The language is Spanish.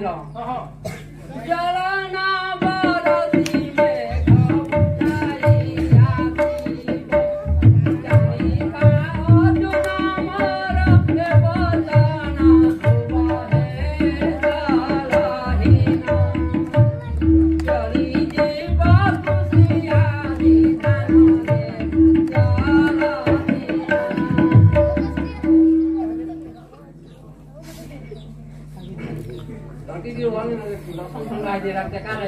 राम Jai Ram Don't give you one and I did like the car.